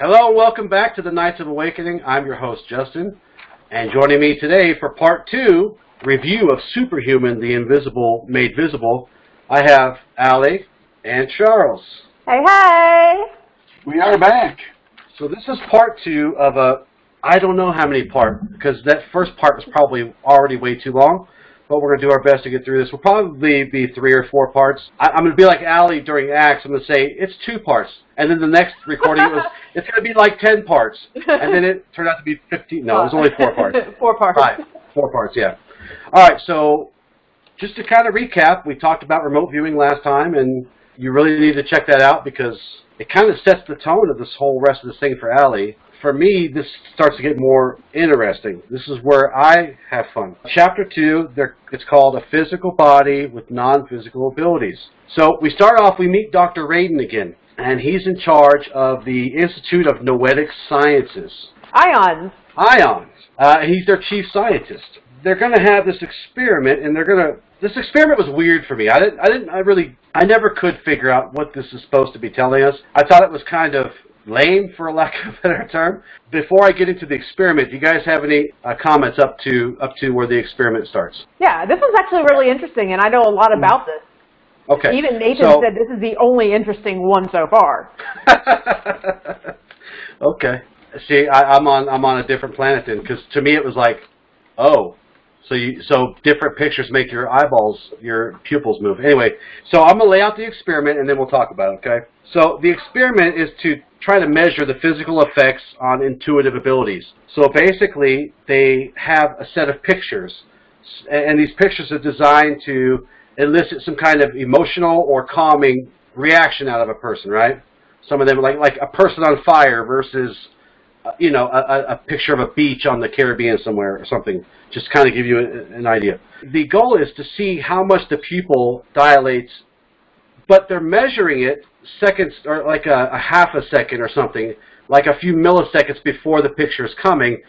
Hello and welcome back to the Knights of Awakening. I'm your host, Justin. And joining me today for part two, review of Superhuman, the Invisible Made Visible, I have Allie and Charles. Hey, hey! We are back. So this is part two of a, I don't know how many part, because that first part was probably already way too long, but we're going to do our best to get through this. We'll probably be three or four parts. I, I'm going to be like Allie during Acts. I'm going to say, it's two parts. And then the next recording, was, it's going to be like 10 parts. And then it turned out to be 15. No, it was only four parts. Four parts. Five. Four parts, yeah. All right, so just to kind of recap, we talked about remote viewing last time, and you really need to check that out because it kind of sets the tone of this whole rest of this thing for Allie. For me, this starts to get more interesting. This is where I have fun. Chapter 2, it's called A Physical Body with Non-Physical Abilities. So we start off, we meet Dr. Radin again, and he's in charge of the Institute of Noetic Sciences. Ions. Ions. Uh, he's their chief scientist. They're going to have this experiment, and they're going to. This experiment was weird for me. I didn't. I didn't. I really. I never could figure out what this is supposed to be telling us. I thought it was kind of lame, for lack of a better term. Before I get into the experiment, do you guys have any uh, comments up to up to where the experiment starts? Yeah, this one's actually really interesting, and I know a lot about this. Okay. Even Nathan so- said this is the only interesting one so far. okay. See, I, I'm on I'm on a different planet then, because to me it was like, oh, so you so different pictures make your eyeballs, your pupils move. Anyway, so I'm gonna lay out the experiment and then we'll talk about it. Okay. So the experiment is to try to measure the physical effects on intuitive abilities. So basically, they have a set of pictures, and these pictures are designed to elicit some kind of emotional or calming reaction out of a person, right? Some of them, like like a person on fire versus, uh, you know, a, a- picture of a beach on the Caribbean somewhere or something. Just kind of give you a, an idea. The goal is to see how much the pupil dilates, but they're measuring it seconds or like a, a half a second or something, like a few milliseconds before the picture is coming,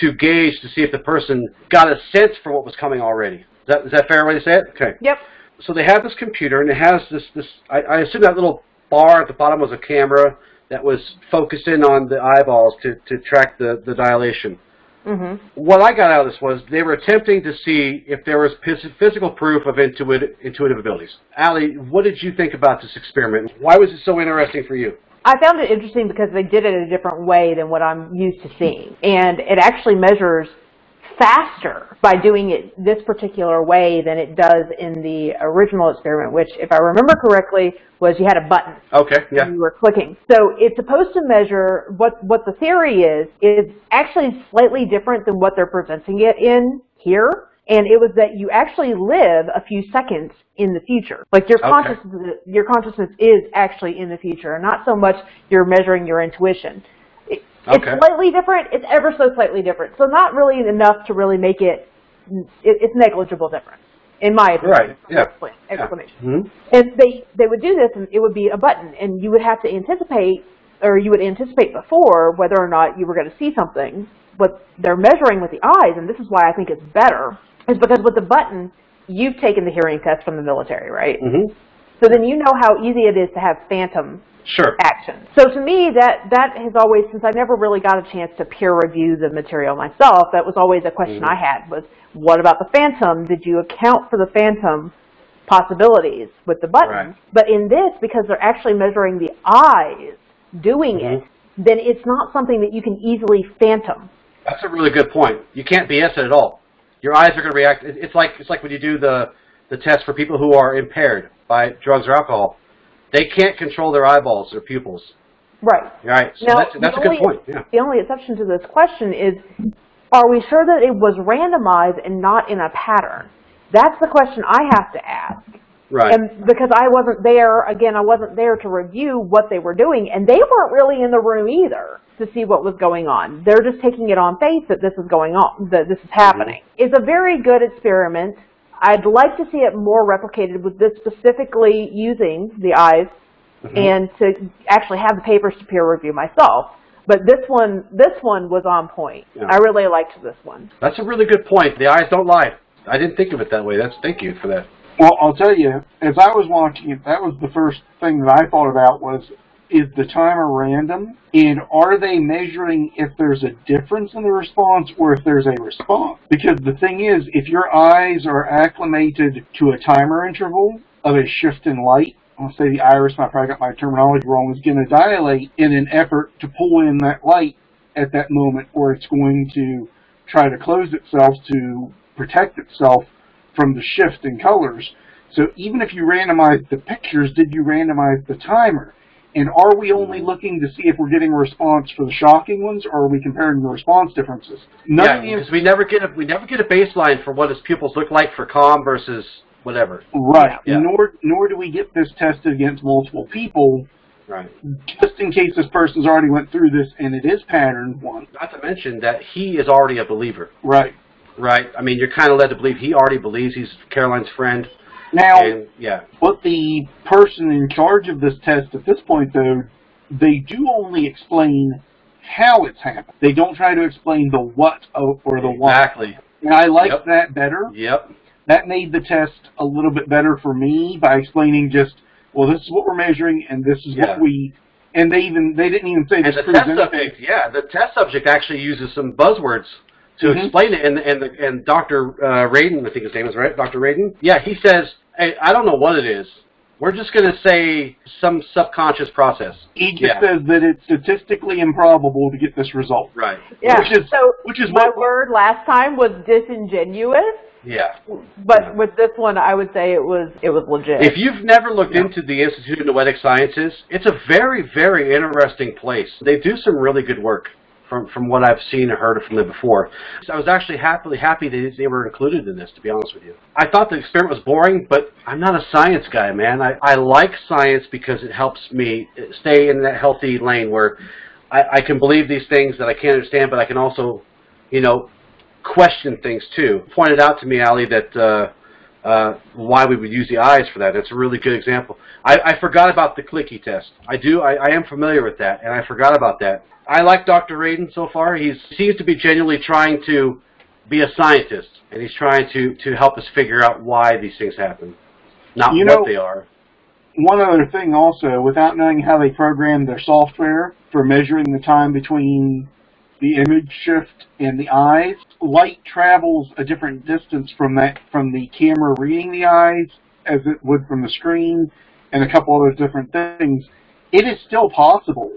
to gauge to see if the person got a sense for what was coming already. Is that, is that a fair way to say it? Okay Yep. so they have this computer and it has this this I, I assume that little bar at the bottom was a camera that was focused in on the eyeballs to, to track the, the dilation. Hmm What I got out of this was they were attempting to see if there was physical proof of intuitive, intuitive abilities. Allie, what did you think about this experiment? Why was it so interesting for you? I found it interesting because they did it a different way than what I'm used to seeing. And it actually measures faster by doing it this particular way than it does in the original experiment, which, if I remember correctly, was you had a button. Okay, yeah. you were clicking. So it's supposed to measure what what the theory is is actually slightly different than what they're presenting it in here. And it was that you actually live a few seconds in the future. Like your Okay. consciousness your consciousness is actually in the future, and not so much you're measuring your intuition. Okay. It's slightly different. It's ever so slightly different. So not really enough to really make it. it it's negligible difference, in my opinion. Right, yeah. Expla- Explanation. hmm And they they would do this, and it would be a button, and you would have to anticipate, or you would anticipate before whether or not you were going to see something. What they're measuring with the eyes, and this is why I think it's better, is because with the button, you've taken the hearing test from the military, right? hmm So then you know how easy it is to have phantom Sure. action. So to me, that that has always, since I never really got a chance to peer review the material myself, that was always a question I mm-hmm. had: was what about the phantom? Did you account for the phantom possibilities with the buttons? Right. But in this, because they're actually measuring the eyes doing mm-hmm. it, then it's not something that you can easily phantom. That's a really good point. You can't BS it at all. Your eyes are going to react. It's like it's like when you do the the test for people who are impaired by drugs or alcohol. They can't control their eyeballs, their pupils. Right. Right. So Now, that's that's a good only- point. Yeah. The only exception to this question is, are we sure that it was randomized and not in a pattern? That's the question I have to ask. Right. And because I wasn't there, again, I wasn't there to review what they were doing, and they weren't really in the room either to see what was going on. They're just taking it on faith that this is going on, that this is happening. Mm-hmm. It's a very good experiment. I'd like to see it more replicated with this specifically using the eyes mm-hmm. and to actually have the papers to peer review myself. But this one, this one was on point. Yeah. I really liked this one. That's a really good point. The eyes don't lie. I didn't think of it that way. That's thank you for that. Well, I'll tell you, as I was watching it, that was the first thing that I thought about was is the timer random? And are they measuring if there's a difference in the response or if there's a response? Because the thing is, if your eyes are acclimated to a timer interval of a shift in light, I'll say the iris, I probably got my terminology wrong, is going to dilate in an effort to pull in that light at that moment, or it's going to try to close itself to protect itself from the shift in colors. So even if you randomized the pictures, did you randomize the timer? And are we only looking to see if we're getting a response for the shocking ones, or are we comparing the response differences? None yeah, because we never get a we never get a baseline for what his pupils look like for calm versus whatever. right. Yeah. Nor nor do we get this tested against multiple people, Right. just in case this person's already went through this and it is patterned one. Not to mention that he is already a believer. Right. Right. I mean, you're kind of led to believe he already believes he's Caroline's friend. Now, And yeah, But the person in charge of this test at this point, though, they do only explain how it's happened. They don't try to explain the what or the why. exactly. And I like Yep. that better. Yep. That made the test a little bit better for me by explaining just, well, this is what we're measuring, and this is Yeah. what we. And they even they didn't even say And this the test anything. subject, yeah, the test subject actually uses some buzzwords to Mhm. explain it. And and the, and Dr. Uh, Radin, I think his name is right, Dr. Radin. Yeah, he says, hey, I don't know what it is. We're just going to say some subconscious process. He just Yeah. says that it's statistically improbable to get this result. Right. Yeah. Which is- so which is my what- word last time was disingenuous, Yeah. but Yeah. with this one, I would say it was it was legit. If you've never looked Yeah. into the Institute of Noetic Sciences, it's a very, very interesting place. They do some really good work from, from what I've seen or heard from them before. So I was actually happily happy that they were included in this, to be honest with you. I thought the experiment was boring, but I'm not a science guy, man. I, I like science because it helps me stay in that healthy lane where I, I can believe these things that I can't understand, but I can also, you know, question things too. Pointed out to me, Allie, that uh, uh, why we would use the eyes for that. That's a really good example. I, I forgot about the clicky test. I do. I, I am familiar with that, and I forgot about that. I like Dr. Radin so far. He seems to be genuinely trying to be a scientist, and he's trying to, to help us figure out why these things happen, not You what know- they are. One other thing also, without knowing how they program their software for measuring the time between the image shift and the eyes, light travels a different distance from that from the camera reading the eyes as it would from the screen and a couple other different things. It is still possible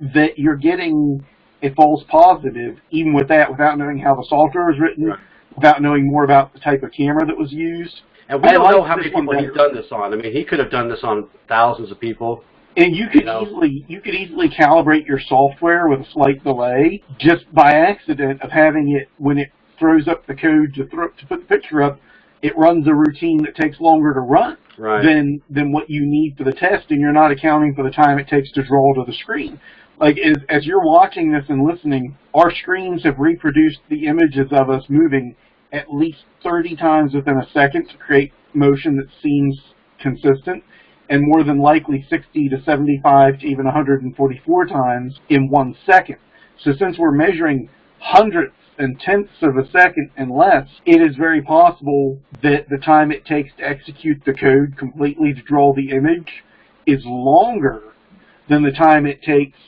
that you're getting a false positive even with that without knowing how the software is written, Right. without knowing more about the type of camera that was used. And we I don't know how many people he's done this on. I mean, he could have done this on thousands of people. And you could You know? easily you could easily calibrate your software with a slight delay just by accident of having it when it throws up the code to throw to put the picture up, it runs a routine that takes longer to run Right. than than what you need for the test, and you're not accounting for the time it takes to draw to the screen. Like as as you're watching this and listening, our screens have reproduced the images of us moving at least 30 times within a second to create motion that seems consistent, and more than likely 60 to 75 to even 144 times in one second. So since we're measuring hundredths and tenths of a second and less, it is very possible that the time it takes to execute the code completely to draw the image is longer than the time it takes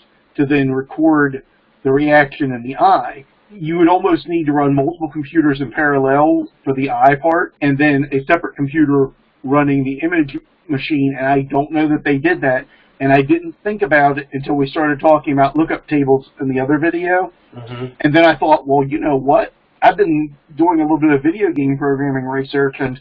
to then record the reaction in the eye. You would almost need to run multiple computers in parallel for the eye part, and then a separate computer running the image machine, and I don't know that they did that, and I didn't think about it until we started talking about lookup tables in the other video. hmm And then I thought, well, you know what? I've been doing a little bit of video game programming research, and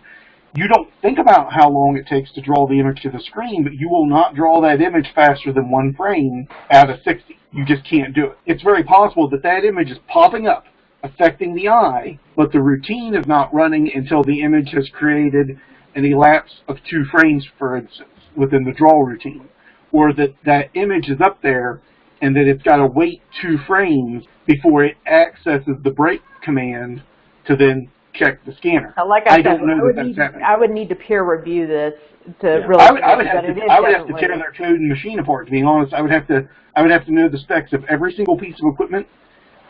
you don't think about how long it takes to draw the image to the screen, but you will not draw that image faster than one frame out of 60. You just can't do it. It's very possible that that image is popping up, affecting the eye, but the routine is not running until the image has created an elapse of two frames, for instance, within the draw routine. Or that that image is up there and that it's got to wait two frames before it accesses the break command to then check the scanner. Now, like I, I said, don't know I that would that's need happening. I would need to peer review this to Yeah. really I would, I would have to, I would have to definitely- tear their code and machine apart. To be honest, I would have to, I would have to know the specs of every single piece of equipment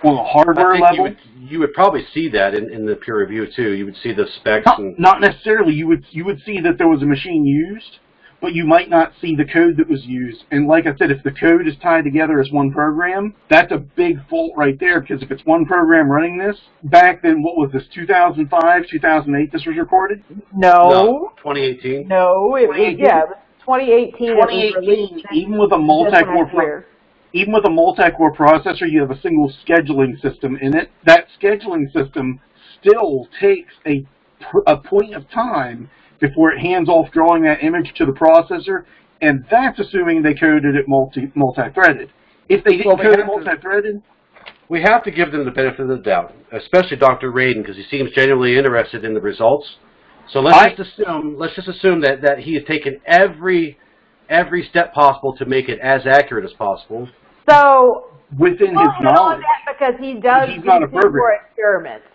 on the hardware I think you level. would, you would probably see that in, in the peer review too. You would see the specs Not, and not necessarily. You would, you would see that there was a machine used, but you might not see the code that was used. And like I said, if the code is tied together as one program, that's a big fault right there because if it's one program running this, back then, what was this, 2005, 2008 this was recorded? No. no 2018. No, it was, 2018? yeah, it was 2018. 2018, even with a multi-core last even with a multi-core processor, you have a single scheduling system in it. That scheduling system still takes a, pr- a point of time before it hands off drawing that image to the processor, and that's assuming they coded it multi, multi-threaded. If they didn't Well, code it multi-threaded, We have to give them the benefit of the doubt, especially Dr. Radin, because he seems genuinely interested in the results. So let's I- just assume let's just assume that, that he has taken every every step possible to make it as accurate as possible. So, within his knowledge, that because he does He's do not a two programmer. experiments.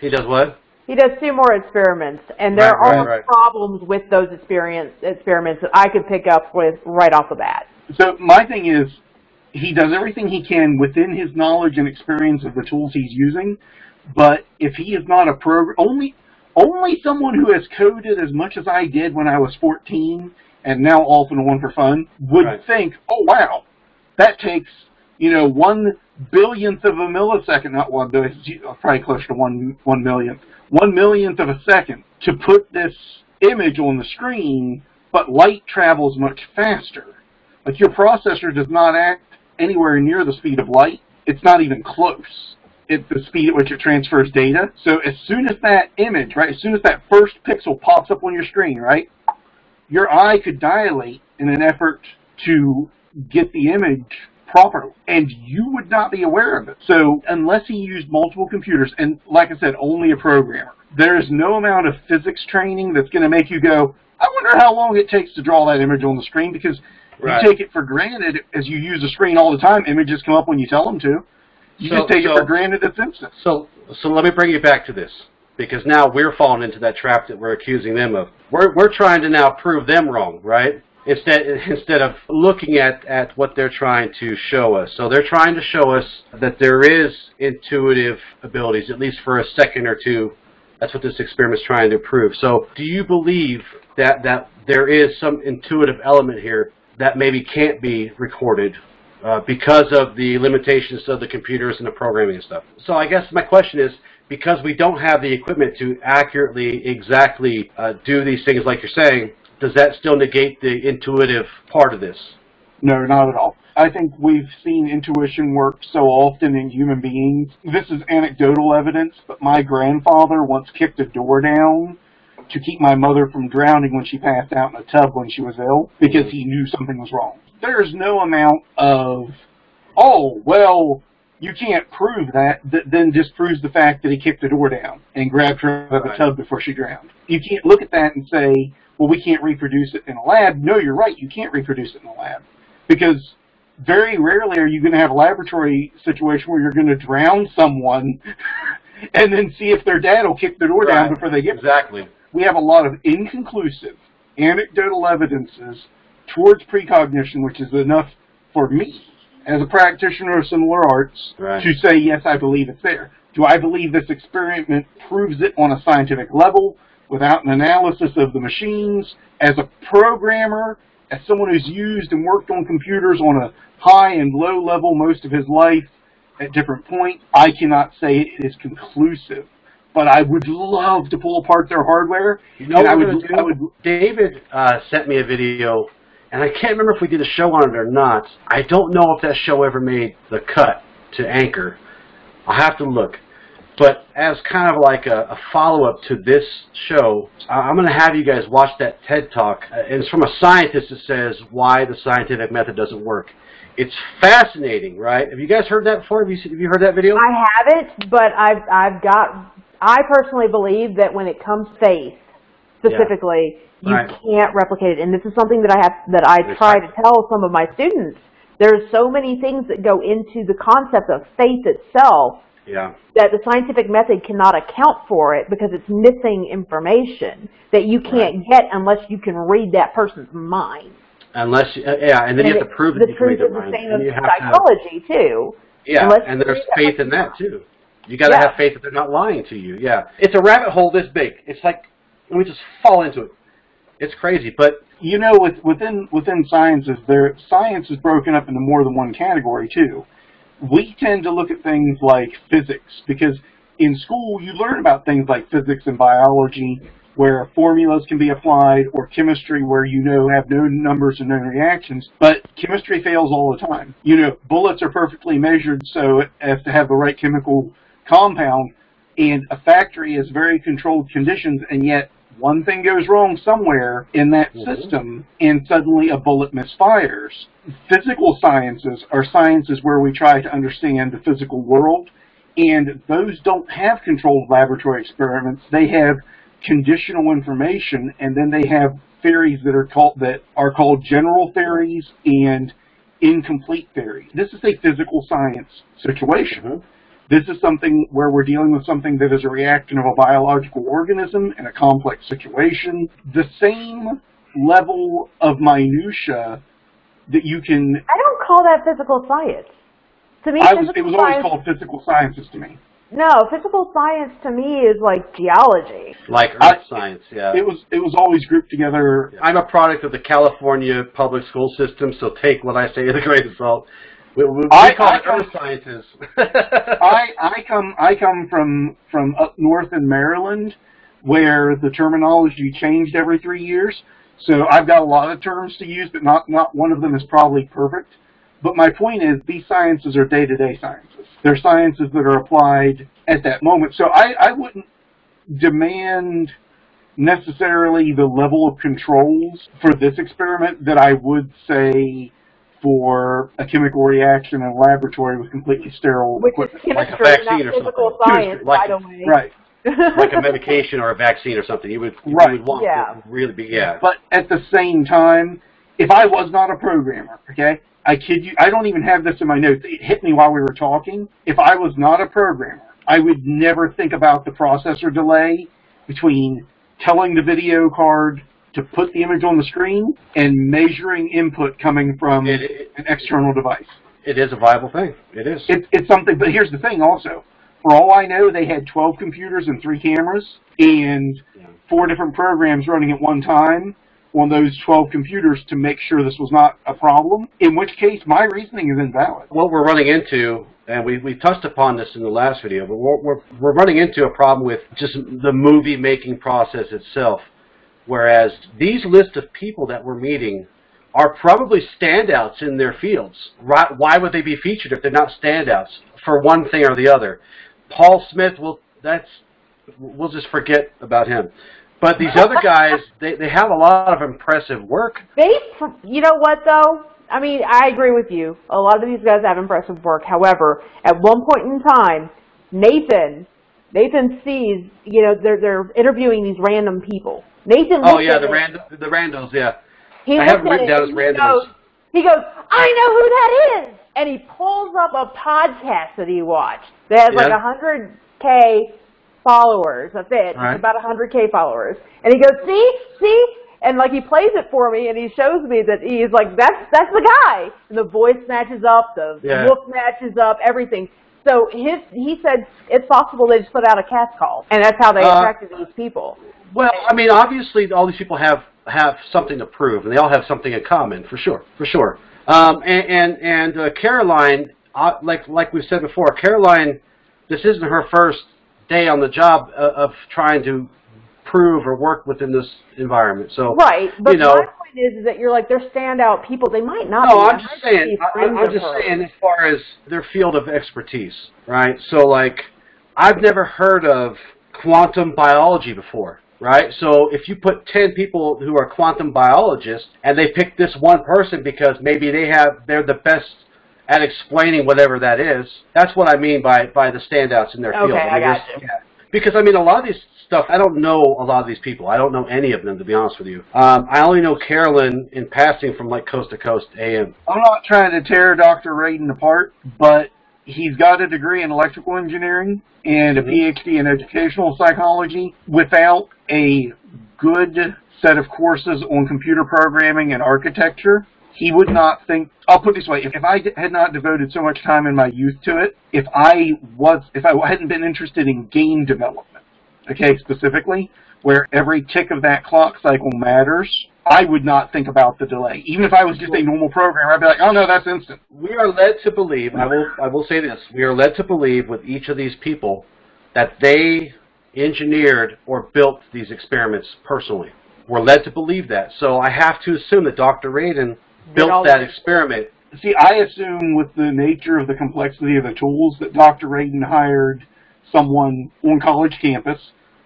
He does what? He does two more experiments, and there Right, right, are right. problems with those experience, experiments that I could pick up with right off the bat. So my thing is, he does everything he can within his knowledge and experience of the tools he's using. But if he is not a program, only only someone who has coded as much as I did when I was 14 and now off and one for fun would Right. think, oh wow, that takes you know one billionth of a millisecond, not one probably closer to one one millionth, one millionth of a second to put this image on the screen, but light travels much faster. Like your processor does not act anywhere near the speed of light. It's not even close. It's the speed at which it transfers data. So as soon as that image, right, as soon as that first pixel pops up on your screen, right, your eye could dilate in an effort to get the image properly, and you would not be aware of it. So unless he used multiple computers, and like I said, only a programmer, there is no amount of physics training that's going to make you go, I wonder how long it takes to draw that image on the screen because Right. you take it for granted as you use the screen all the time. Images come up when you tell them to. You So- just take so- it for granted it's instant. So, so let me bring you back to this because now we're falling into that trap that we're accusing them of. We're we're trying to now prove them wrong, right? Instead instead of looking at at what they're trying to show us. So they're trying to show us that there is intuitive abilities, at least for a second or two. That's what this experiment is trying to prove. So, do you believe that that there is some intuitive element here that maybe can't be recorded uh, because of the limitations of the computers and the programming and stuff. So I guess my question is, because we don't have the equipment to accurately, exactly uh, do these things like you're saying, does that still negate the intuitive part of this? No, not at all. I think we've seen intuition work so often in human beings. This is anecdotal evidence, but my grandfather once kicked a door down to keep my mother from drowning when she passed out in a tub when she was ill because he knew something was wrong. There's no amount of, oh, well, you can't prove that, that then disproves the fact that he kicked the door down and grabbed her out of the tub before she drowned. You can't look at that and say, well, we can't reproduce it in a lab. No, you're right. You can't reproduce it in a lab because very rarely are you going to have a laboratory situation where you're going to drown someone and then see if their dad will kick the door down before they get Exactly. we have a lot of inconclusive anecdotal evidences towards precognition, which is enough for me as a practitioner of similar arts Right. to say, yes, I believe it's there. Do I believe this experiment proves it on a scientific level without an analysis of the machines? As a programmer, as someone who's used and worked on computers on a high and low level most of his life at different points, I cannot say it is conclusive. But I would love to pull apart their hardware. You know what I would, do? I would David uh, sent me a video, and I can't remember if we did a show on it or not. I don't know if that show ever made the cut to Anchor. I'll have to look. But as kind of like a, a follow-up to this show, I'm going to have you guys watch that TED Talk. Uh, And it's from a scientist that says why the scientific method doesn't work. It's fascinating, right? Have you guys heard that before? Have you, have you heard that video? I haven't, but I've I've got. I personally believe that when it comes to faith, specifically, you Right. can't replicate it. And this is something that I have that I try right. to tell some of my students. There's so many things that go into the concept of faith itself yeah. that the scientific method cannot account for it because it's missing information that you can't get unless you can read that person's mind. Unless, uh, yeah, and then you have to prove that the you can read their is the same And as you have to psychology too. Yeah, Unless and there's faith in that too. You got to Yeah. have faith that they're not lying to you. Yeah, it's a rabbit hole this big. It's like we just fall into it. it's crazy. But you know, with, within within sciences, there science is broken up into more than one category too. We tend to look at things like physics because in school you learn about things like physics and biology where formulas can be applied or chemistry where you know have known numbers and known reactions, but chemistry fails all the time. You know, bullets are perfectly measured so as to have the right chemical compound and a factory has very controlled conditions and yet one thing goes wrong somewhere in that mm-hmm. system and suddenly a bullet misfires. Physical sciences are sciences where we try to understand the physical world and those don't have controlled laboratory experiments. They have conditional information, and then they have theories that are called that are called general theories and incomplete theories. This is a physical science situation. Mm-hmm. This is something where we're dealing with something that is a reaction of a biological organism in a complex situation. The same level of minutia that you can. I don't call that physical science. To me, was, it was always called physical sciences to me. No, physical science to me is like geology. Like earth I, science, yeah. It was it was always grouped together. I'm a product of the California public school system, so take what I say with a grain of salt. We, we, I, call I come, earth sciences. I I come I come from from up north in Maryland, where the terminology changed every three years. So I've got a lot of terms to use, but not not one of them is probably perfect. But my point is, these sciences are day-to-day sciences. They're sciences that are applied at that moment. So I, I wouldn't demand necessarily the level of controls for this experiment that I would say for a chemical reaction in a laboratory with completely sterile Which equipment. is chemistry, like a vaccine not physical science, like, by the way. Right. like a medication or a vaccine or something. You would, you right. would want yeah. to really be, yeah. But at the same time, if I was not a programmer, okay, I kid you, I don't even have this in my notes. It hit me while we were talking. If I was not a programmer, I would never think about the processor delay between telling the video card to put the image on the screen and measuring input coming from it, it, an external device. It is a viable thing. It is. It, it's something, but here's the thing also. For all I know, they had 12 computers and three cameras and four different programs running at one time on those 12 computers to make sure this was not a problem, in which case my reasoning is invalid. What we're running into, and we, we touched upon this in the last video, but we're, we're, we're running into a problem with just the movie making process itself. Whereas these list of people that we're meeting are probably standouts in their fields. Why would they be featured if they're not standouts for one thing or the other? Paul Smith, well, that's we'll just forget about him. But these other guys, they, they have a lot of impressive work. They, you know what though? I mean, I agree with you. A lot of these guys have impressive work. However, at one point in time, Nathan, Nathan sees, you know, they're they're interviewing these random people. Nathan. Oh yeah, the random, the randos, yeah. He I have written down as randos. Goes, he goes, I know who that is, and he pulls up a podcast that he watched that has yeah. like a hundred k followers. That's it. Right. It's about a 100k followers. And he goes, see, see, and like he plays it for me, and he shows me that he's like, that's that's the guy. And the voice matches up, the yeah. look matches up, everything. So his he said it's possible they just put out a cast call, and that's how they uh, attracted these people. Well, I mean, obviously all these people have have something to prove, and they all have something in common, for sure, for sure. Um, and and, and uh, Caroline, uh, like like we said before, Caroline, this isn't her first day on the job uh, of trying to prove or work within this environment. So right, but you know, my point is that you're like they're standout people. They might not. No, be. I'm just saying. I, I'm just her. saying as far as their field of expertise, right? So like, I've never heard of quantum biology before. Right, so if you put ten people who are quantum biologists and they pick this one person because maybe they have they're the best at explaining whatever that is. That's what I mean by by the standouts in their okay, field. I, I got you. Yeah. Because I mean, a lot of these stuff, I don't know a lot of these people. I don't know any of them, to be honest with you. Um, I only know Caroline in passing from like coast to coast AM. I'm not trying to tear Dr. Radin apart, but he's got a degree in electrical engineering and a mm-hmm. PhD in educational psychology. Without a good set of courses on computer programming and architecture, he would not think. I'll put it this way: if, I had not devoted so much time in my youth to it, if I was, if I hadn't been interested in game development, okay, specifically, where every tick of that clock cycle matters, I would not think about the delay. Even if I was just a normal programmer, I'd be like, oh no, that's instant. We are led to believe, I will, I will say this, we are led to believe with each of these people that they engineered or built these experiments personally. We're led to believe that. So I have to assume that Dr. Radin built all that experiment. See, I assume with the nature of the complexity of the tools that Dr. Radin hired someone on college campus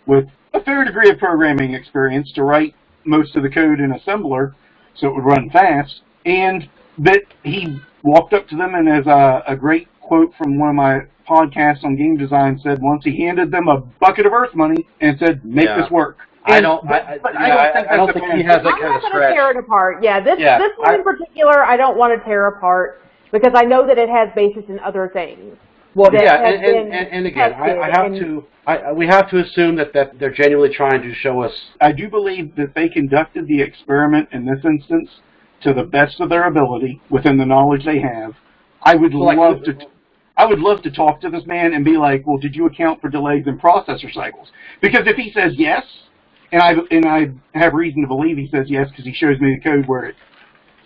with a fair degree of programming experience to write most of the code in assembler so it would run fast, and that he walked up to them and as a, a great quote from one of my podcasts on game design said once he handed them a bucket of earth money and said, make Yeah. this work. I don't, I, I, but yeah, I don't I- think I don't that's think a he bad has that I'm not going to tear it apart. Yeah, this Yeah, this one I- in particular, I don't want to tear apart because I know that it has basis in other things. Well, yeah, and, and, and, and again, I, I have and- to, I, we have to assume that, that they're genuinely trying to show us. I do believe that they conducted the experiment in this instance to the best of their ability within the knowledge they have. I would Like- love to. I would love to talk to this man and be like, "Well, did you account for delays in processor cycles?" Because if he says yes, and I and I have reason to believe he says yes because he shows me the code where it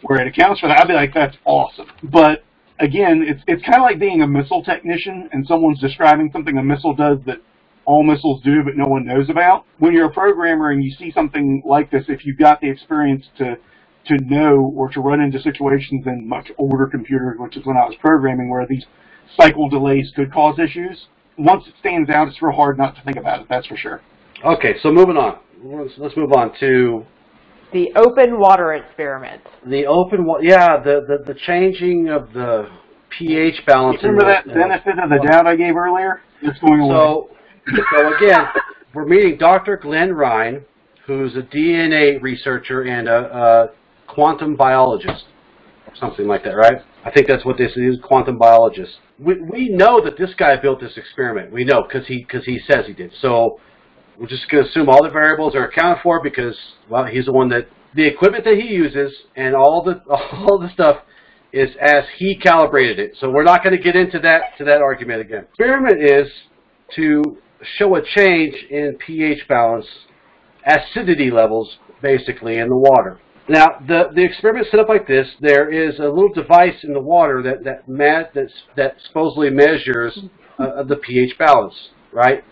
where it accounts for that, I'd be like, "That's awesome." But again, it's it's kind of like being a missile technician and someone's describing something a missile does that all missiles do but no one knows about. When you're a programmer and you see something like this, if you've got the experience to to know or to run into situations in much older computers, which is when I was programming, where these cycle delays could cause issues, once it stands out, it's real hard not to think about it, that's for sure. Okay, so moving on. Let's, let's move on to The open water experiment. the open. wa- Yeah, the, the, the changing of the pH balance. in Remember the- that in the- benefit of the doubt I gave earlier? It's going away. So, so again, we're meeting Dr. Glen Rein, who's a DNA researcher and a, a quantum biologist, something like that, right? I think that's what this is, quantum biologist. We, we know that this guy built this experiment. We know because he because he says he did. So we're just going to assume all the variables are accounted for because well, he's the one that the equipment that he uses and all the all the stuff is as he calibrated it. So we're not going to get into that to that argument again. Experiment is to show a change in pH balance, acidity levels, basically, in the water. Now, the, the experiment set up like this. There is a little device in the water that that ma- that's, that supposedly measures uh, the pH balance, right?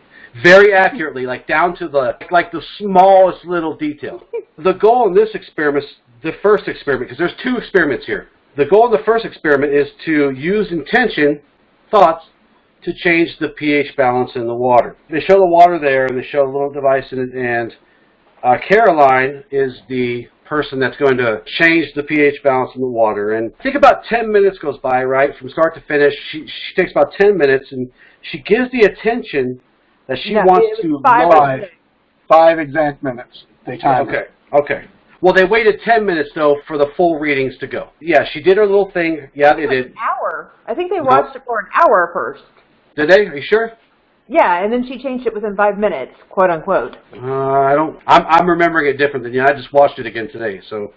Very accurately, like down to the like the smallest little detail. The goal in this experiment, the first experiment, because there's two experiments here. The goal of the first experiment is to use intention, thoughts, to change the pH balance in the water. They show the water there, and they show a little device in it, and uh, Caroline is the person that's going to change the pH balance in the water. And I think about 10 minutes goes by, right, from start to finish. She, she takes about 10 minutes, and she gives the attention that she No, wants to was five Five. exact minutes. They timed Okay, it. okay. Well, they waited 10 minutes, though, for the full readings to go. Yeah, she did her little thing. Yeah, they did. An hour. I think they watched it for an hour first. Did they? Are you sure? Yeah, and then she changed it within five minutes, quote unquote. Uh, I don't. I'm, I'm remembering it different than you. I just watched it again today. So,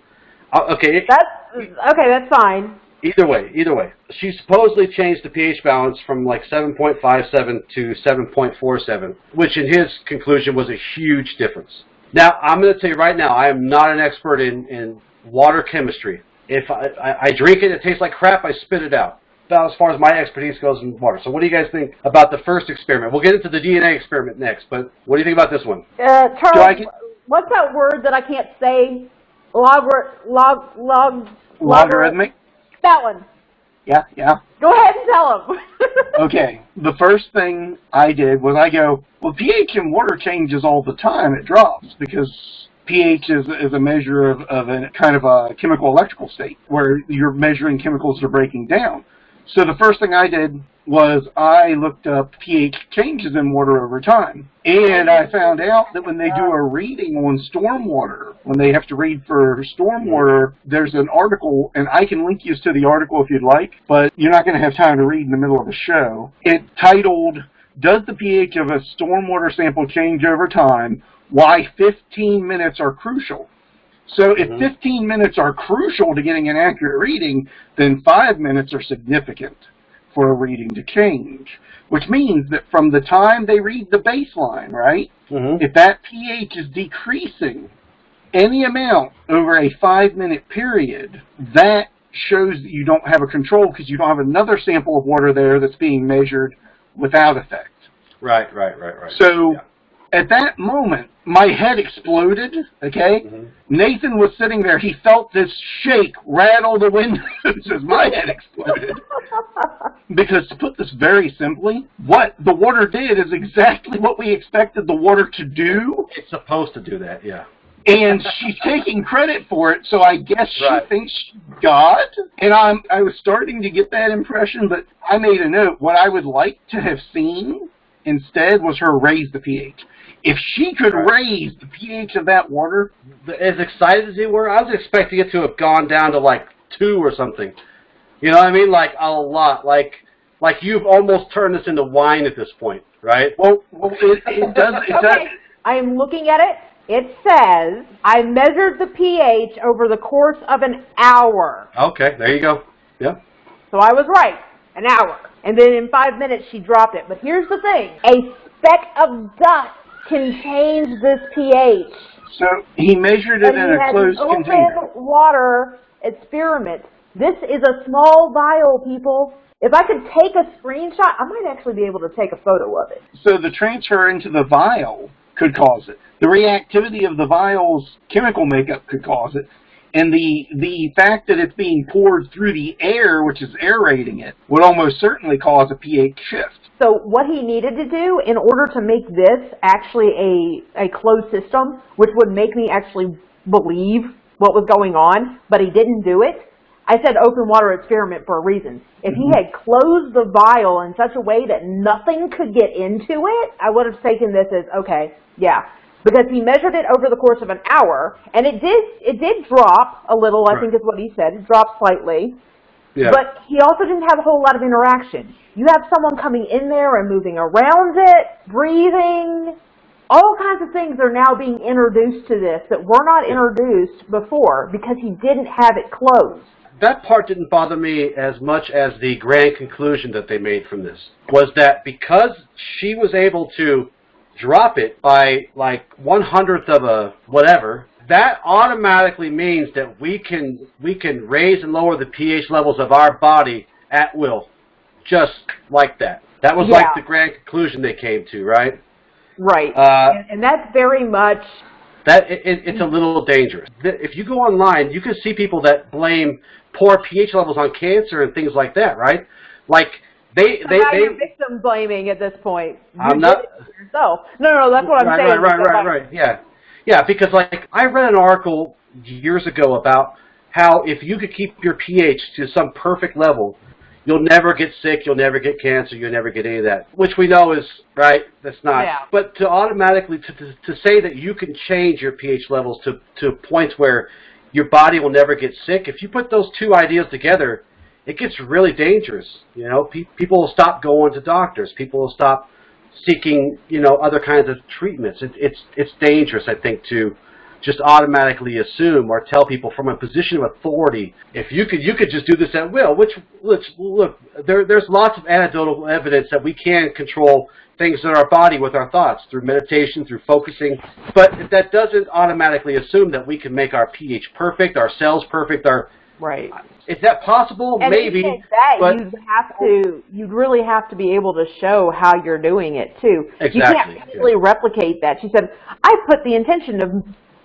uh, okay. That's okay. That's fine. Either way, either way, she supposedly changed the pH balance from like 7.57 to 7.47, which in his conclusion was a huge difference. Now, I'm going to tell you right now, I am not an expert in, in water chemistry. If I, I, I drink it, it tastes like crap, I spit it out. About as far as my expertise goes in water. So, what do you guys think about the first experiment? We'll get into the DNA experiment next, but what do you think about this one? Uh, Charles, get- what's that word that I can't say? Log, log, log, Logarithmic? That one. Yeah, yeah. Go ahead and tell them. Okay, the first thing I did was I go, well, pH in water changes all the time. It drops because pH is, is a measure of, of a kind of a chemical electrical state where you're measuring chemicals that are breaking down. So the first thing I did was I looked up pH changes in water over time. And I found out that when they do a reading on stormwater, when they have to read for stormwater, there's an article, and I can link you to the article if you'd like, but you're not going to have time to read in the middle of a show. It titled, Does the pH of a stormwater sample change over time? Why 15 minutes are crucial. So if Mhm. 15 minutes are crucial to getting an accurate reading, then 5 minutes are significant. for a reading to change. Which means that from the time they read the baseline, right, hmm if that pH is decreasing any amount over a five minute period, that shows that you don't have a control because you don't have another sample of water there that's being measured without effect. Right, right, right, right. So Yeah. At that moment, my head exploded, okay? Mhm. Nathan was sitting there. He felt this shake rattle the windows as my head exploded. Because to put this very simply, what the water did is exactly what we expected the water to do, It's supposed to do that, yeah. and she's taking credit for it. So I guess she Right. thinks she's God. And I'm I was starting to get that impression, but I made a note. What I would like to have seen instead was her raise the pH. If she could raise the pH of that water, As excited as you were, I was expecting it to have gone down to like two or something. You know what I mean? Like a lot. Like like you've almost turned this into wine at this point, right? well, well it, it does. It does. okay, I am looking at it. It says I measured the pH over the course of an hour. Okay, there you go. Yeah. So I was right, an hour. And then in five minutes she dropped it. But here's the thing. A speck of dust can change this pH. So he measured it And in a closed an open container. water experiment. This is a small vial, people. If I could take a screenshot, I might actually be able to take a photo of it. So the transfer into the vial could cause it. The reactivity of the vial's chemical makeup could cause it. And the the fact that it's being poured through the air, which is aerating it, would almost certainly cause a pH shift. So what he needed to do in order to make this actually a, a closed system, which would make me actually believe what was going on, but he didn't do it. I said open water experiment for a reason. If he mm-hmm. had closed the vial in such a way that nothing could get into it, I would have taken this as okay, yeah. Because he measured it over the course of an hour, and it did it did drop a little. I Right. think is what he said. It dropped slightly. Yeah. But he also didn't have a whole lot of interaction. You have someone coming in there and moving around it, breathing. All kinds of things are now being introduced to this that were not introduced before because he didn't have it closed. that part didn't bother me as much as the grand conclusion that they made from this was that because she was able to drop it by like one hundredth of a whatever that automatically means that we can we can raise and lower the pH levels of our body at will just like that that was like the grand conclusion they came to right Right. Uh, and, and that's very much that it, it, it's a little dangerous. If you go online, you can see people that blame poor pH levels on cancer and things like that, right? Like they they now they. you're victim blaming at this point. I'm not- yourself. No, no, that's what I'm saying. Right, right, right, right. Yeah, yeah. Because like I read an article years ago about how if you could keep your pH to some perfect level, you'll never get sick, you'll never get cancer, you'll never get any of that. Which we know is right. That's not. Yeah. But to automatically to, to to say that you can change your pH levels to to points where your body will never get sick. If you put those two ideas together, it gets really dangerous. You know, Pe- people will stop going to doctors. People will stop seeking, you know, other kinds of treatments. It, it's it's dangerous, I think, to just automatically assume or tell people from a position of authority if you could you could just do this at will. Which let's look, there there's lots of anecdotal evidence that we can control things in our body with our thoughts through meditation, through focusing. But that doesn't automatically assume that we can make our pH perfect, our cells perfect, our Right. is that possible? And Maybe. that, but you have to, you'd really have to be able to show how you're doing it too. Exactly. You can't really replicate that. She said, I put the intention of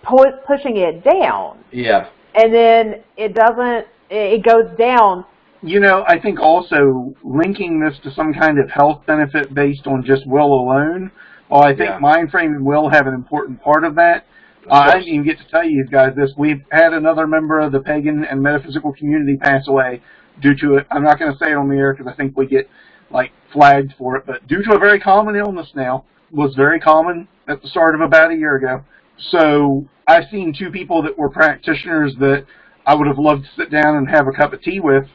pu- pushing it down, yeah. and then it doesn't, it goes down. You know, I think also linking this to some kind of health benefit based on just will alone. Well, I think Yeah. mind frame will have an important part of that. Uh, I didn't even get to tell you guys this. We've had another member of the pagan and metaphysical community pass away due to it. I'm not going to say it on the air because I think we get like flagged for it, but due to a very common illness now, was very common at the start of about a year ago. So I've seen two people that were practitioners that I would have loved to sit down and have a cup of tea with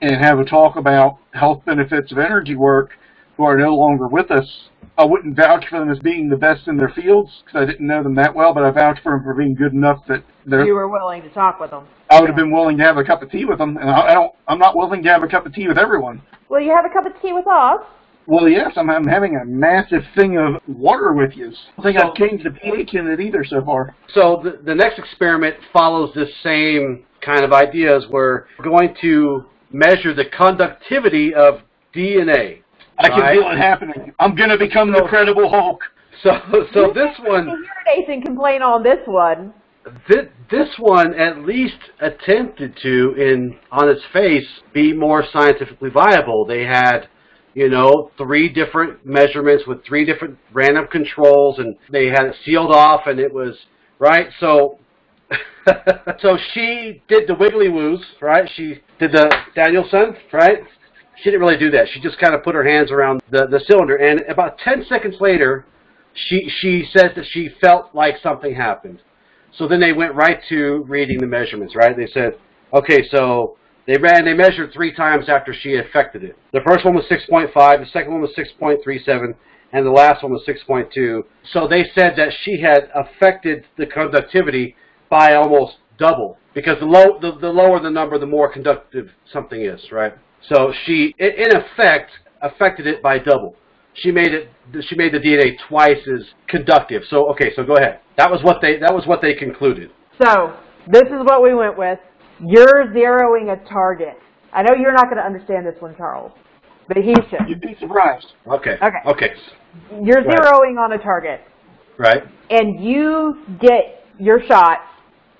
and have a talk about health benefits of energy work who are no longer with us. I wouldn't vouch for them as being the best in their fields because I didn't know them that well, but I vouch for them for being good enough that they're. You were willing to talk with them. I would have been willing to have a cup of tea with them, and I, I don't. I'm not willing to have a cup of tea with everyone. Well, you have a cup of tea with us. Well, yes, I'm, I'm having a massive thing of water with you. I think I've changed the pH in it either so far. So the, the next experiment follows this same kind of ideas. We're going to measure the conductivity of DNA. I can right? feel it happening. I'm going to become the Credible Hulk. So, so this one. You one, hear Nathan complain on this one. this, this one at least attempted to, in on its face, be more scientifically viable. They had, you know, three different measurements with three different random controls, and they had it sealed off, and it was right. So, so she did the wiggly woos, right? She did the Danielson, right? She didn't really do that. She just kind of put her hands around the, the cylinder, and about ten seconds later, she she says that she felt like something happened. So then they went right to reading the measurements, right? They said, okay, so they ran, they measured three times after she affected it. The first one was 6.5, the second one was 6.37, and the last one was 6.2. So they said that she had affected the conductivity by almost double because the, low, the, the lower the number, the more conductive something is, right? So she, in effect, affected it by double. She made it. She made the DNA twice as conductive. So okay, so go ahead. That was what they. That was what they concluded. So, this is what we went with. You're zeroing a target. I know you're not going to understand this one, Charles, but he should. You'd be surprised. Okay. Okay. Okay. You're Right. zeroing on a target, Right. and you get your shots.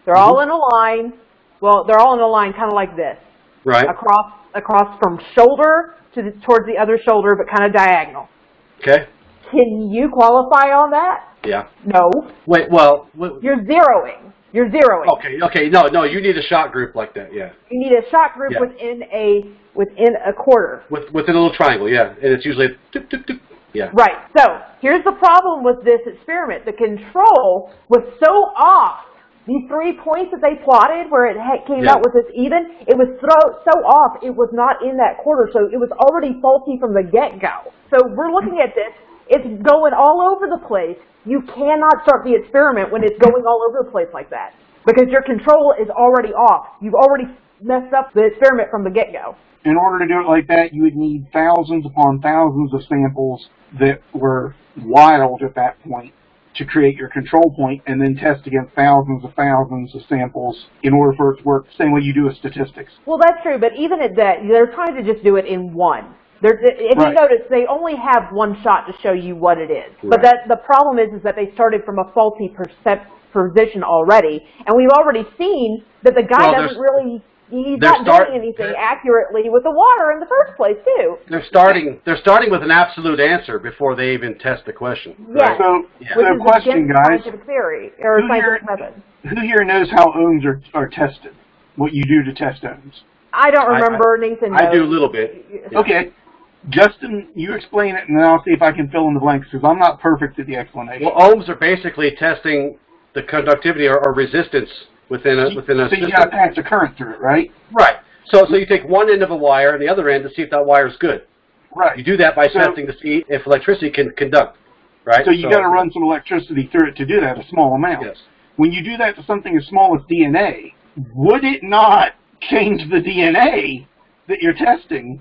They're all mm-hmm. in a line. Well, they're all in a line, kind of like this, Right. across across from shoulder to the, towards the other shoulder, but kind of diagonal. Okay. Can you qualify on that? Yeah. No. Wait. Well. w- You're zeroing. You're zeroing. Okay. Okay. No. No. You need a shot group like that. Yeah. You need a shot group Yeah. within a within a quarter. With within a little triangle. Yeah. And it's usually. Doop, doop, doop. Yeah. Right. So here's the problem with this experiment. The control was so off. These three points that they plotted, where it came Yeah. out with this even, it was so so off. It was not in that quarter, so it was already faulty from the get go. So we're looking at this. It's going all over the place. You cannot start the experiment when it's going all over the place like that because your control is already off. You've already messed up the experiment from the get go. In order to do it like that, you would need thousands upon thousands of samples that were wild at that point to create your control point and then test against thousands of thousands of samples in order for it to work the same way you do with statistics. Well, that's true, but even at that, they're trying to just do it in one. They're, if you notice, they only have one shot to show you what it is. But Right. that the problem is, is that they started from a faulty percep- position already, and we've already seen that the guy Well, doesn't really. He's they're not start- doing anything accurately with the water in the first place, too. They're starting. They're starting with an absolute answer before they even test the question. Yeah. Right? So, Yeah. Which so is question, guys. scientific theory or Who scientific here- method. Who here knows how ohms are, are tested? What you do to test ohms? I don't I- remember Nathan. I do a little bit. Yeah. Okay. Justin, you explain it, and then I'll see if I can fill in the blanks, because I'm not perfect at the explanation. Well, ohms are basically testing the conductivity or, or resistance within a within a so you system. got to pass a current through it, right? Right. So so you take one end of a wire and the other end to see if that wire is good. Right. You do that by So- testing to see if electricity can conduct. Right. So you got to run some electricity through it to do that, a small amount. Yes. When you do that to something as small as DNA, would it not change the DNA that you're testing?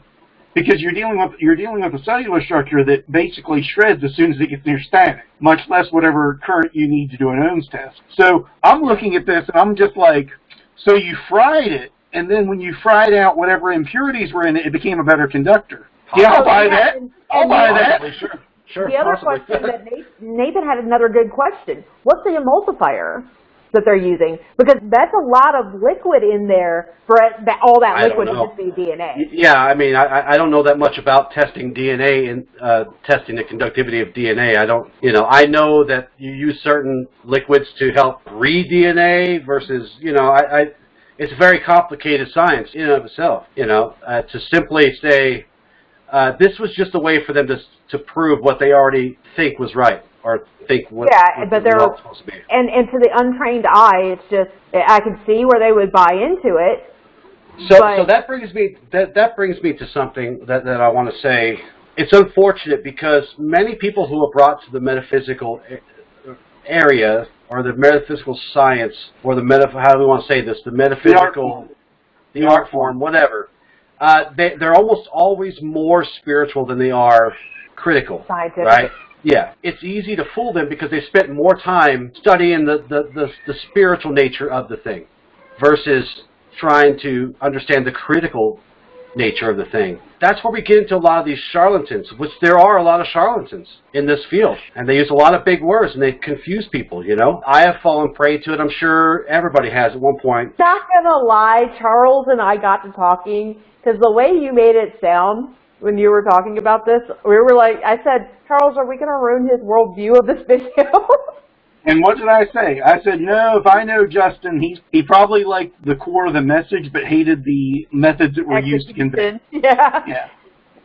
Because you're dealing with you're dealing with a cellular structure that basically shreds as soon as it gets near static, much less whatever current you need to do an ohms test. So I'm looking at this and I'm just like, so you fried it, and then when you fried out whatever impurities were in it, it became a better conductor. Yeah, I'll So, buy that. I'll and buy the- that. Sure. Sure. The other possibly. question that Nathan, Nathan had another good question. What's the emulsifier that they're using? Because that's a lot of liquid in there for it- that all that liquid to just be DNA. Yeah, I mean, I- I, don't know that much about testing DNA and uh, testing the conductivity of DNA. I don't, you know, I know that you use certain liquids to help read DNA versus, you know, I, I it's a very complicated science in and of itself. You know, uh, to simply say uh, this was just a way for them to to prove what they already think was right or think what, Yeah, what but the they're- supposed to be. And and to the untrained eye, it's just I can see where they would buy into it. So, so that brings me that that brings me to something that, that I want to say it's unfortunate because many people who are brought to the metaphysical area or the metaphysical science or the meta how do we want to say this the metaphysical the art, the art form whatever uh, they they're almost always more spiritual than they are critical Scientific. right yeah it's easy to fool them because they spent more time studying the, the, the, the spiritual nature of the thing versus trying to understand the critical nature of the thing. That's where we get into a lot of these charlatans, which there are a lot of charlatans in this field. And they use a lot of big words and they confuse people, you know. I have fallen prey to it. I'm sure everybody has at one point. Not gonna lie, Charles and I got to talking because the way you made it sound when you were talking about this, we were like, I said, Charles, are we gonna ruin his worldview of this video? And what did I say? I said, no, if I know Justin, he he probably liked the core of the message, but hated the methods that were used to convey. Yeah. Yeah.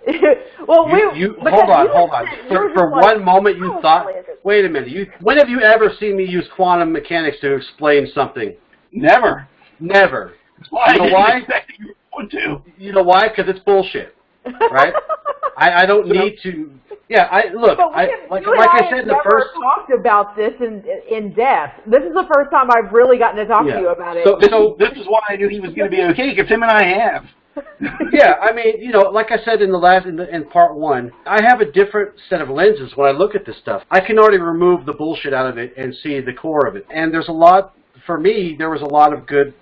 well, You, we you hold on, hold on. saying- you For, for like, one moment, you "Oh, thought, really is it?" wait a minute. You when have you ever seen me use quantum mechanics to explain something? Never. Never. That's why You know I didn't why? expect you would to. You know why? Because it's bullshit. Right? I, I don't need to. Yeah, I look. We I have, like like I I said the never first. talked about this in in depth. This is the first time I've really gotten to talk Yeah. to you about it. So- This, is, this is why I knew he was going to be okay, because him and I have. yeah, I mean, you know, like I said in the last in, the, in part one, I have a different set of lenses when I look at this stuff. I can already remove the bullshit out of it and see the core of it. And there's a lot for me. There was a lot of good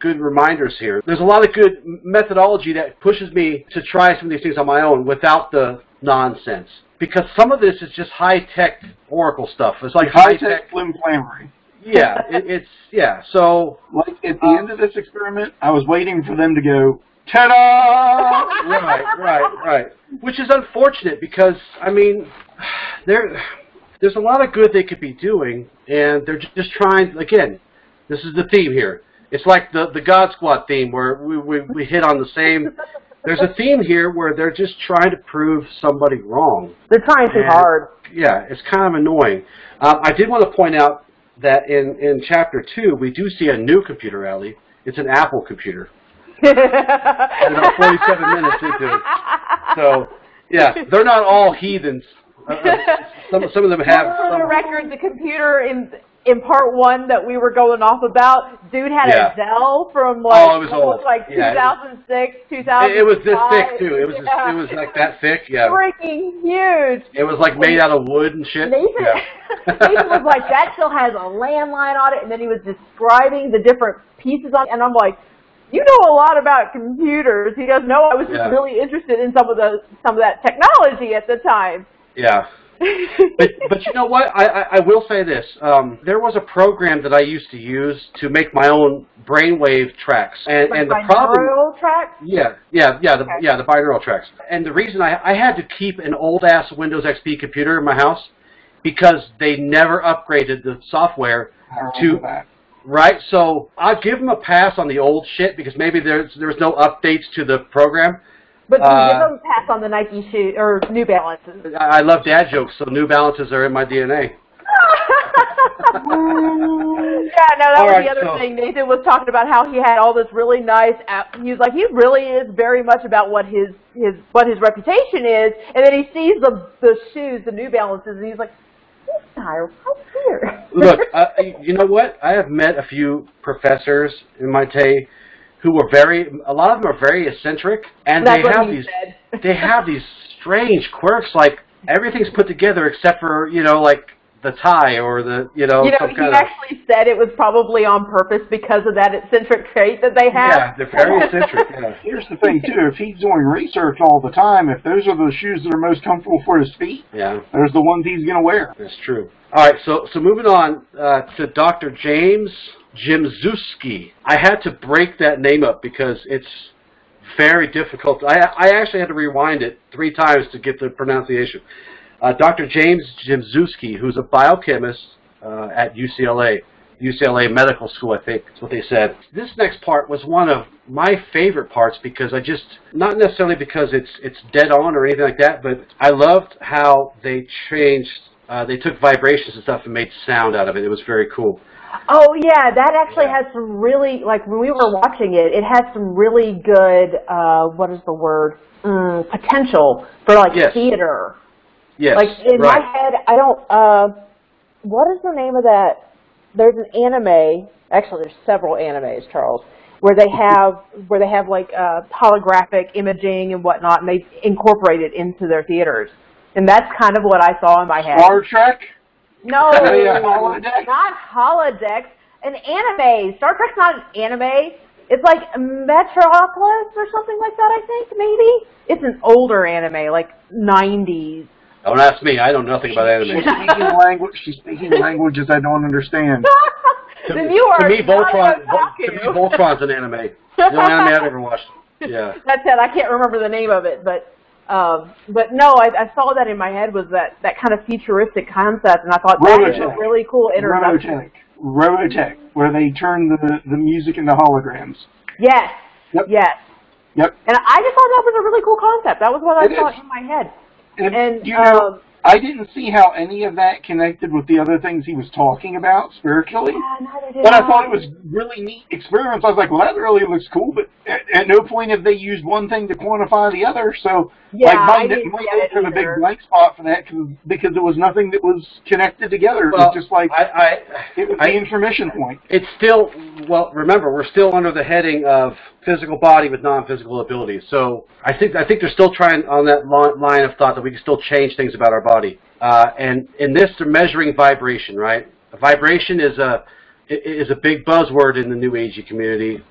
good reminders here. There's a lot of good methodology that pushes me to try some of these things on my own without the nonsense. Because some of this is just high tech Oracle stuff. It's like high tech. flim flammery. Yeah, it, it's yeah. So Like at the Uh, end of this experiment, I was waiting for them to go, ta-da! right, right, right. Which is unfortunate because I mean, there, there's a lot of good they could be doing, and they're ju- just trying. Again, this is the theme here. It's like the the God Squad theme where we we, we hit on the same. There's a theme here where they're just trying to prove somebody wrong. They're trying too And- hard. Yeah, it's kind of annoying. Um, I did want to point out that in in chapter two we do see a new computer, Allie. It's an Apple computer. about 47 minutes into it. So, yeah, they're not all heathens. Uh, uh, some some of them have. For the record, the computer in in part one that we were going off about, dude had Yeah. a Dell from oh, like Oh, it was old. like Yeah, 2006, 2005. it, was this thick too. It was just, Yeah. it was like that thick. Yeah, freaking huge. it was like made out of wood and shit. Nathan, Yeah. Nathan was like, that still has a landline on it, and then he was describing the different pieces on it, and I'm like, you know a lot about computers. He goes, no, I was just Yeah. really interested in some of the some of that technology at the time. yeah. But but you know what? I, I, I will say this. Um, there was a program that I used to use to make my own brainwave tracks, and like and the my problem. neural track. Yeah, yeah, yeah, the Okay. yeah the binaural tracks. And the reason I I had to keep an old ass Windows XP computer in my house because they never upgraded the software. I To- that. Right, so I'll give them a pass on the old shit because maybe there's there's no updates to the program. But you Uh, give them pass on the Nike shoe or New Balances. I, I love dad jokes, so New Balances are in my DNA. yeah, no, that All was right, the other so- thing. Nathan was talking about how he had all this really nice. App. He was like, he really is very much about what his his what his reputation is, and then he sees the the shoes, the New Balances, and he's like, this guy, what's here? Look, uh, you know what? I have met a few professors in my day who were very. A lot of them are very eccentric, and That's they what have he these. said. they have these strange quirks like everything's put together except for you know like the tie or the you know you know, some he kind of actually said it was probably on purpose because of that eccentric trait that they have. yeah they're very eccentric yeah Here's the thing, too. If he's doing research all the time, if those are the shoes that are most comfortable for his feet, yeah there's the ones he's going to wear. that's true all right so so moving on uh, to Dr. James Gimzewski I had to break that name up because it's very difficult I I actually had to rewind it three times to get the pronunciation uh, Dr. James Gimzewski who's a biochemist uh, at UCLA UCLA Medical School, I think is what they said. This next part was one of my favorite parts because I just not necessarily because it's it's dead on or anything like that, but I loved how they changed. Uh, they took vibrations and stuff and made sound out of it. It was very cool. Oh yeah, that actually Yeah. has some really like when we were watching it, it had some really good uh what is the word? Mm, potential for like Yes. theater. Yes. Like in right. my head, I don't. Uh, what is the name of that? There's an anime. Actually, there's several animes, Charles, where they have where they have like uh, holographic imaging and whatnot, and they incorporate it into their theaters. And that's kind of what I saw in my head. Star Trek. No, Yeah, holodeck? not holodecks. An anime. Star Trek's not an anime. It's like Metropolis or something like that. I think maybe it's an older anime, like '90s. Don't ask me. I know nothing about anime. She's anime. speaking language. She's speaking languages I don't understand. to, then you are to me, not Voltron. what to me, Voltron's an anime. The only anime I've ever watched. Yeah. That's it. I can't remember the name of it, but um, but no, I, I saw that in my head was that that kind of futuristic concept, and I thought that is a Robotech. really cool introduction. Robotech. Robotech, where they turn the the music into holograms. Yes, Yep. yes. Yep. And I just thought that was a really cool concept. That was what I It thought is. in my head. And, And you know, um, I didn't see how any of that connected with the other things he was talking about spiritually. yeah, neither did But I thought it was really neat experiments. I was like, well, that really looks cool. But at, at no point have they used one thing to quantify the other. So, Yeah, like, I my, didn't my get it notes have a big blank spot for that cause, because there was nothing that was connected together. It was just like I, I, it was I- the intermission point. it's still well. Remember, we're still under the heading of physical body with non-physical abilities. So I think I think they're still trying on that line of thought that we can still change things about our body. Uh, and in this, they're measuring vibration, right? Vibration is a is a big buzzword in the New Agey community.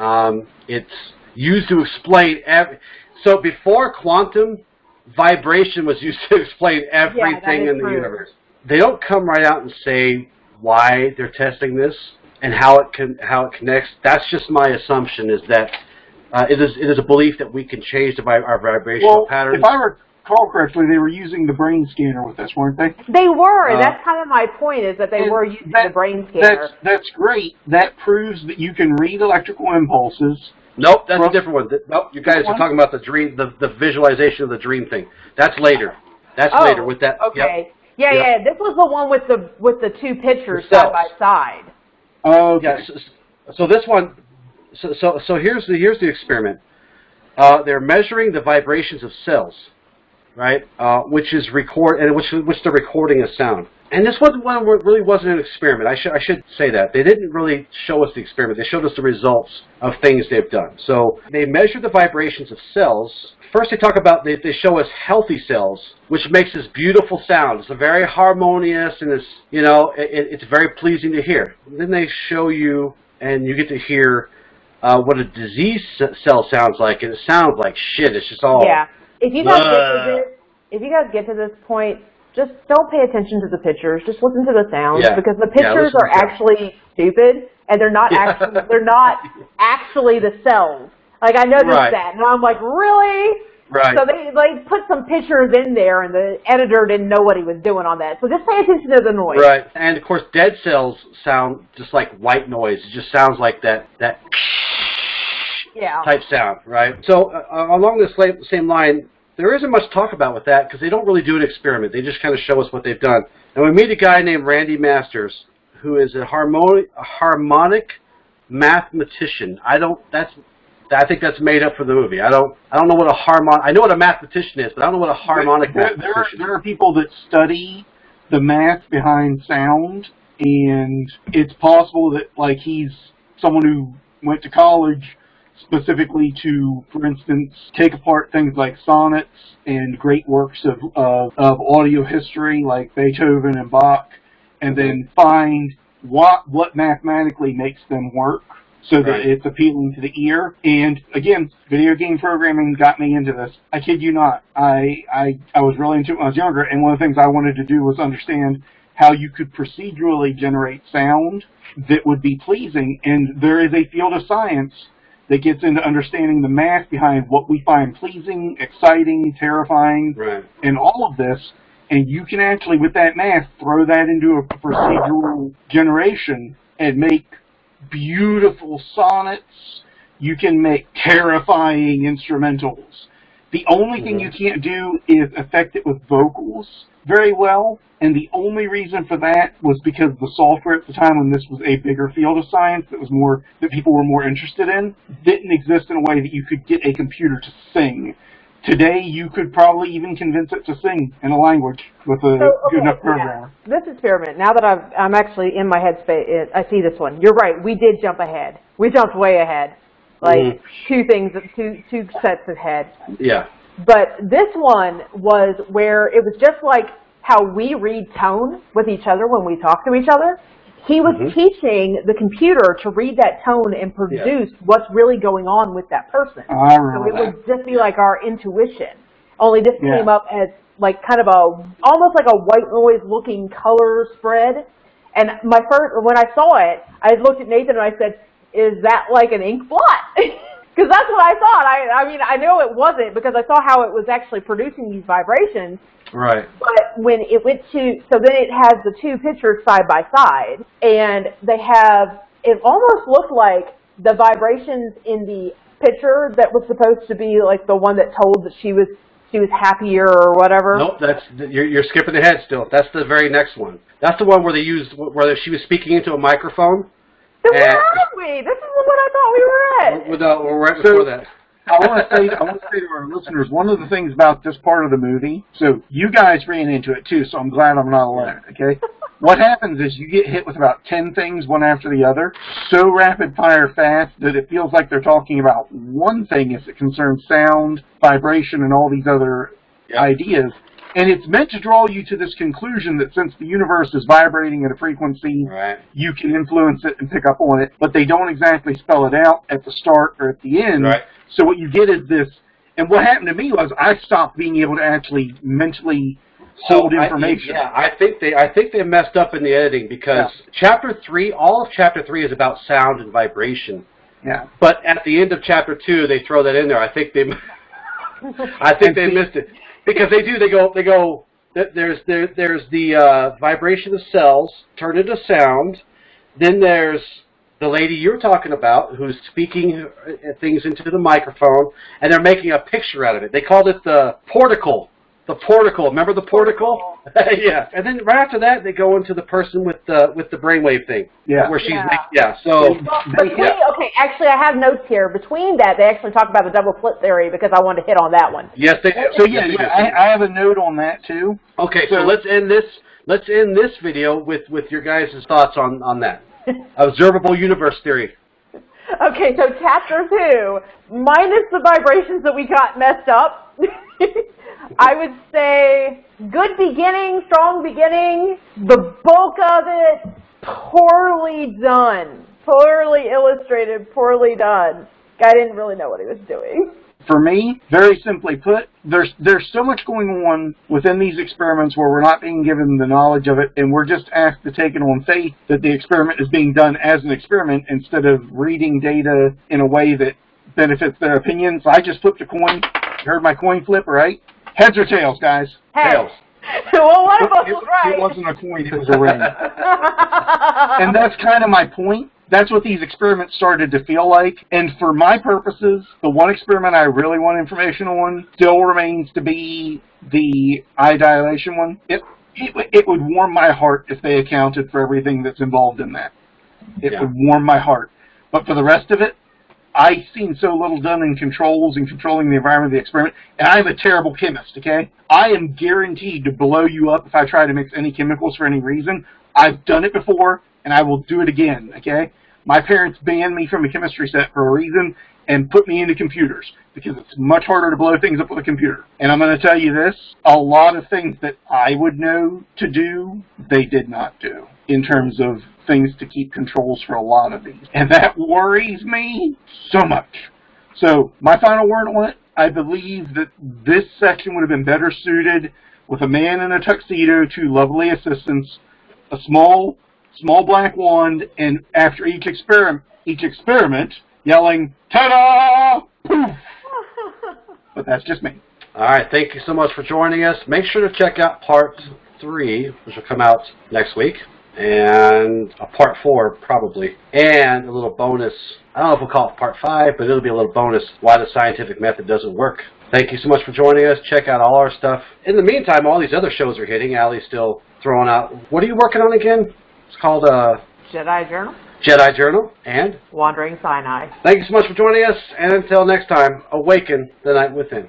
Um, it's used to explain every. So before quantum, vibration was used to explain everything is in the true. universe. They don't come right out and say why they're testing this and how it can how it connects. That's just my assumption. Is that uh, it is it is a belief that we can change the, vi- our vibrational Well, patterns. if I recall correctly, they were using the brain scanner with this, weren't they? They were, and Uh, that's kind of my point is that they were using that- the brain scanner. That's that's great. That proves that you can read electrical impulses. nope, that's Well- a different one. Th- Nope, you guys are talking about the dream, the, the visualization of the dream thing. That's later. That's oh, later with that. yep. Okay. Yeah, Yep. yeah. This was the one with the with the two pictures The side by side. Oh, okay. Yes. So this one, so so, so here's the here's the experiment. Uh, they're measuring the vibrations of cells, right? Uh, which is record and which which they're recording as sound. And this wasn't one really wasn't an experiment. I should I should say that they didn't really show us the experiment. They showed us the results of things they've done. So they measure the vibrations of cells. First, they talk about they, they show us healthy cells, which makes this beautiful sound. It's a very harmonious and it's you know it, it- it's very pleasing to hear. Then they show you and you get to hear uh, what a disease cell sounds like, and it sounds like shit. It's just all Yeah. If you guys get to this, if you guys get to this point, just don't pay attention to the pictures. Just listen to the sounds Yeah. because the pictures to are actually stupid and they're not Yeah. actually they're not actually the cells. Like I noticed Right. that, and I'm like, really? right. So they like put some pictures in there, and the editor didn't know what he was doing on that. So just pay attention to the noise. Right, and of course, dead cells sound just like white noise. It just sounds like that that Yeah. type sound, right? So uh, along this la- same line, there isn't much talk about with that because they don't really do an experiment. They just kind of show us what they've done. And we meet a guy named Randy Masters, who is a harmonic, a harmonic mathematician. I don't. That's. I think that's made up for the movie. I don't. I don't know what a harmon. I know what a mathematician is, but I don't know what a harmonic there, there, are, there are people that study the math behind sound, and it's possible that like he's someone who went to college specifically to, for instance, take apart things like sonnets and great works of of, of audio history like Beethoven and Bach, and then find what what mathematically makes them work so that Right. it's appealing to the ear. And again, video game programming got me into this. I kid you not. I I I was really into it when I was younger, and one of the things I wanted to do was understand how you could procedurally generate sound that would be pleasing. And there is a field of science that gets into understanding the math behind what we find pleasing, exciting, terrifying, Right. and all of this. And you can actually, with that math, throw that into a procedural generation and make beautiful sonnets. You can make terrifying instrumentals. The only thing you can't do is affect it with vocals very well, and the only reason for that was because the software at the time when this was a bigger field of science that was more that people were more interested in didn't exist in a way that you could get a computer to sing. Today, you could probably even convince it to sing in a language with a So, okay, good enough yeah. This experiment, now that I've, I'm actually in my headspace, I see this one. You're right, we did jump ahead. We jumped way ahead. Like, Mhm. two things, two, two sets ahead. Yeah. But this one was where it was just like how we read tone with each other when we talk to each other. He was Mhm. teaching the computer to read that tone and produce what's really going on with that person. I So it would just be like our intuition. Only this Yeah. came up as like kind of a almost like a white noise looking color spread. And my first when I saw it, I looked at Nathan and I said, "Is that like an ink blot?" Because that's what I thought. I I mean I know it wasn't because I saw how it was actually producing these vibrations. Right. But when it went to, so then it has the two pictures side by side, and they have, it almost looked like the vibrations in the picture that was supposed to be like the one that told that she was, she was happier or whatever. Nope, that's you're, you're skipping ahead still. That's the very next one. That's the one where they used where she was speaking into a microphone. Then where are we? This is the one I thought we were at. With uh, we're right So- before that. I want to say, I want to say to our listeners, one of the things about this part of the movie. So you guys ran into it too, so I'm glad I'm not alone. Okay. What happens is you get hit with about ten things one after the other, so rapid fire fast that it feels like they're talking about one thing as it concerns sound, vibration, and all these other Yeah. ideas. And it's meant to draw you to this conclusion that since the universe is vibrating at a frequency Right. you can influence it and pick up on it, but they don't exactly spell it out at the start or at the end. Right. So what you get is this. And what happened to me was I stopped being able to actually mentally hold I- information. yeah, I think they I think they messed up in the editing because chapter three, all of chapter three is about sound and vibration. Yeah. But at the end of chapter two, they throw that in there. I think they, I think they missed it because they do. They go. They go. There's there, there's the uh, vibration of cells turned into sound. Then there's the lady you're talking about who's speaking uh, things into the microphone, and they're making a picture out of it. They called it the porticle. The porticle. Remember the porticle? yeah. And then right after that, they go into the person with the with the brainwave thing. Yeah. Where she's Yeah. make- yeah. So Well, They- between, okay, actually I have notes here. Between that, they actually talk about the double slit theory because I wanted to hit on that one. yes, they do. So yeah, Yes, yeah. I, I have a note on that too. Okay, so So- let's end this. Let's end this video with with your guys' thoughts on on that observable universe theory. Okay, so chapter two, minus the vibrations that we got messed up, I would say good beginning, strong beginning, the bulk of it poorly done, poorly illustrated, poorly done. Guy didn't really know what he was doing. For me, very simply put, there's there's so much going on within these experiments where we're not being given the knowledge of it, and we're just asked to take it on faith that the experiment is being done as an experiment instead of reading data in a way that benefits their opinions. I just flipped a coin. You heard my coin flip, right? Heads or tails, guys? Hey. Tails. well, one of us It, was right. it wasn't a coin; it was a ring. and that's kind of my point. That's what these experiments started to feel like. And for my purposes, the one experiment I really want information on still remains to be the eye dilation one. It, it, it would warm my heart if they accounted for everything that's involved in that. It Yeah. would warm my heart. But for the rest of it, I've seen so little done in controls and controlling the environment of the experiment, and I'm a terrible chemist, okay? I am guaranteed to blow you up if I try to mix any chemicals for any reason. I've done it before, and I will do it again, okay? My parents banned me from a chemistry set for a reason and put me into computers because it's much harder to blow things up with a computer. And I'm going to tell you this, a lot of things that I would know to do, they did not do in terms of things to keep controls for a lot of these. And that worries me so much. So my final word on it, I believe that this section would have been better suited with a man in a tuxedo, two lovely assistants, a small small black wand, and after each experiment each experiment, yelling, Ta-da! Poof! But that's just me. All right, thank you so much for joining us. Make sure to check out part three, which will come out next week, and a part four probably, and a little bonus. I don't know if we'll call it part five, but it'll be a little bonus why the scientific method doesn't work. Thank you so much for joining us. Check out all our stuff. In the meantime, all these other shows are hitting. Allie's still throwing out. What are you working on again? It's called uh, Jedi Journal, Jedi Journal. And Wandering Sinai. thank you so much for joining us. And until next time, awaken the night within.